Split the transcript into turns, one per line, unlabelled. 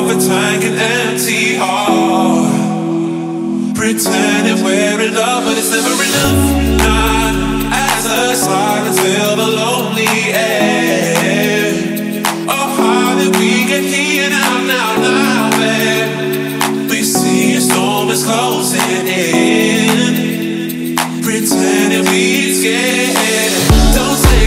Of a tank, and empty heart. Pretending we're in love, but it's never enough. Not as a slide until the lonely end. Oh, how did we get here now, now, now, babe? We see a storm is closing in. Pretending we scared. Don't say